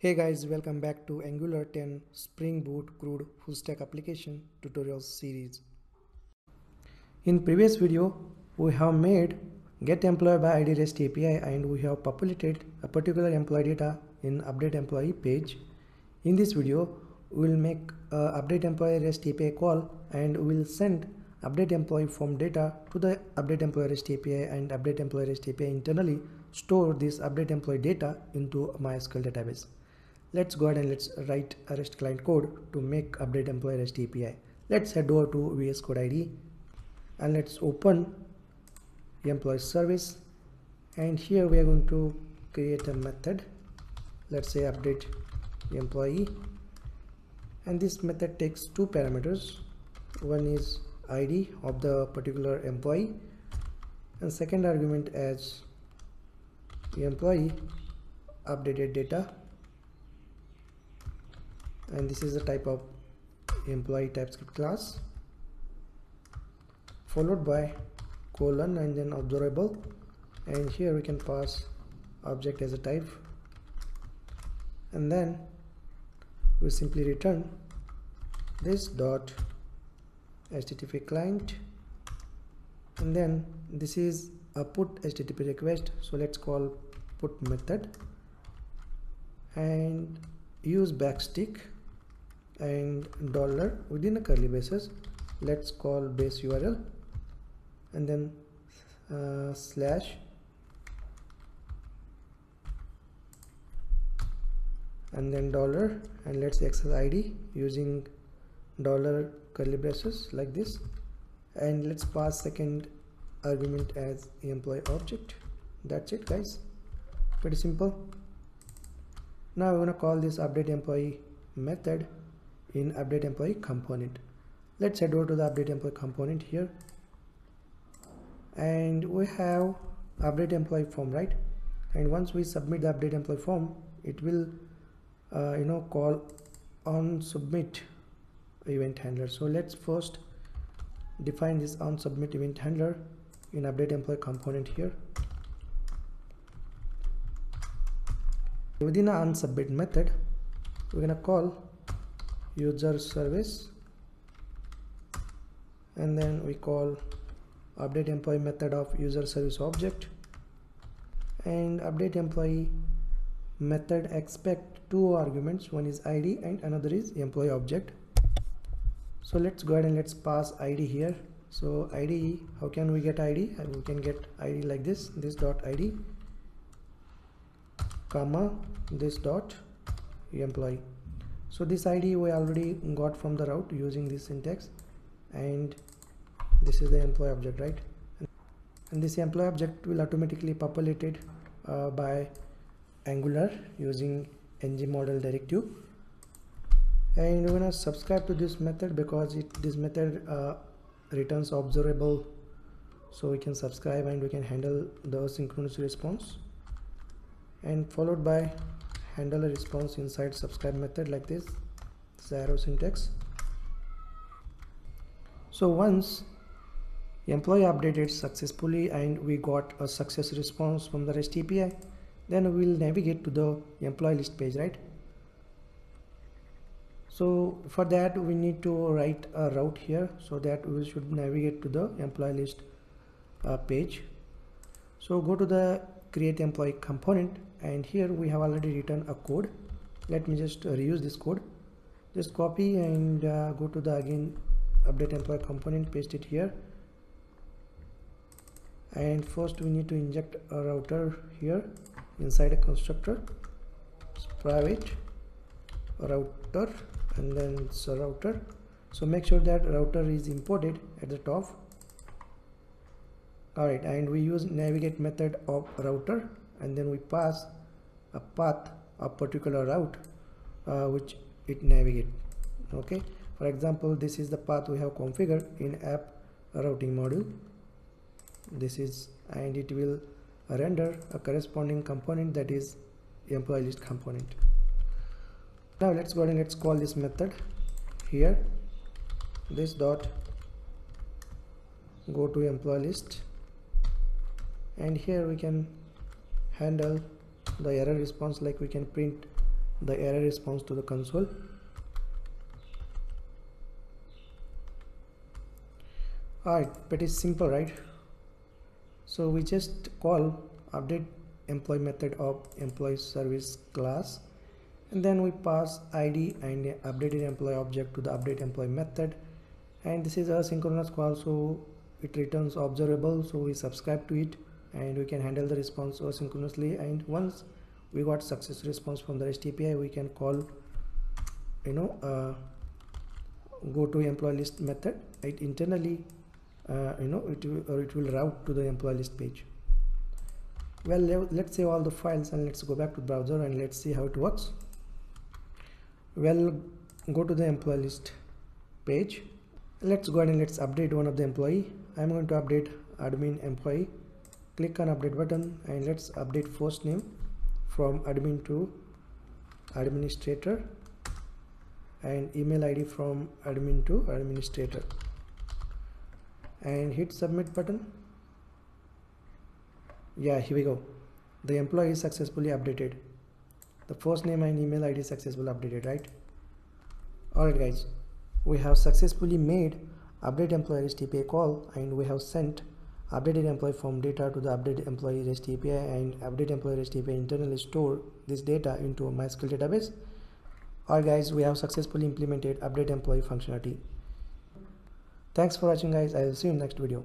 Hey guys, welcome back to Angular 10 Spring Boot CRUD Full Stack Application Tutorials series. In previous video, we have made get employee by ID REST API and we have populated a particular employee data in update employee page. In this video, we will make update employee REST API call and we will send update employee form data to the update employee REST API and update employee REST API internally store this update employee data into MySQL database let's go ahead and let's write a REST client code to make update employee REST API. Let's head over to VS Code ID and let's open employee service. And here we are going to create a method. Let's say update employee. And this method takes two parameters. One is id of the particular employee and second argument as the employee updated data and this is the type of employee typescript class followed by colon and then observable. And here we can pass object as a type. And then we simply return this dot http client. And then this is a put http request. So let's call put method and use backtick and dollar within a curly braces let's call base url and then uh, slash and then dollar and let's access id using dollar curly braces like this. And let's pass second argument as employee object. That's it guys. Pretty simple. Now we're gonna call this update employee method in update employee component. Let's head over to the update employee component here. And we have update employee form right? And once we submit the update employee form it will uh, you know call on submit event handler. So let's first define this on submit event handler in update employee component here. Within a on submit method we're gonna call user service. And then we call update employee method of user service object. And update employee method expect two arguments. One is id and another is employee object. So let's go ahead and let's pass id here. So id how can we get id uh, we can get id like this this dot id comma this dot employee so this id we already got from the route using this syntax. And this is the employee object right? And this employee object will automatically populated uh, by angular using ng model directive. And we're gonna subscribe to this method because it this method uh, returns observable. So we can subscribe and we can handle the synchronous response. And followed by handle a response inside subscribe method like this. Arrow syntax. So once employee updated successfully and we got a success response from the REST API then we will navigate to the employee list page right? So for that we need to write a route here so that we should navigate to the employee list uh, page. So go to the create employee component and here we have already written a code. Let me just uh, reuse this code. Just copy and uh, go to the again update employee component paste it here. And first we need to inject a router here inside a constructor. It's private router and then it's a router. So make sure that router is imported at the top all right and we use navigate method of router and then we pass a path a particular route uh, which it navigate okay? For example this is the path we have configured in app routing module. This is and it will render a corresponding component that is employee list component. Now let's go ahead and let's call this method here. This dot go to employee list and here we can handle the error response like we can print the error response to the console. Alright pretty simple right? So we just call update employee method of employee service class. And then we pass id and updated employee object to the update employee method. And this is a synchronous call so it returns observable so we subscribe to it and we can handle the response asynchronously and once we got success response from the REST API we can call you know uh, go to employee list method. It internally uh, you know it will, or it will route to the employee list page. Well let's save all the files and let's go back to browser and let's see how it works. Well go to the employee list page. Let's go ahead and let's update one of the employee. I'm going to update admin employee click on update button and let's update first name from admin to administrator and email id from admin to administrator. And hit submit button. Yeah here we go. The employee is successfully updated. The first name and email id successfully updated right? Alright guys. We have successfully made update employee REST API call and we have sent updated employee from data to the update employee REST API and update employee REST API internally store this data into a MySQL database. Alright guys we have successfully implemented update employee functionality. Thanks for watching guys. I will see you in next video